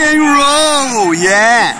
fucking roll, yeah.